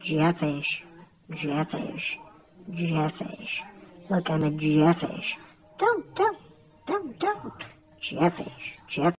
Jeffish, Jeffish, Jeffish. Look, I'm a Jeffish. Don't, don't, don't, don't. Jeffish, Jeff.